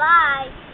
Bye.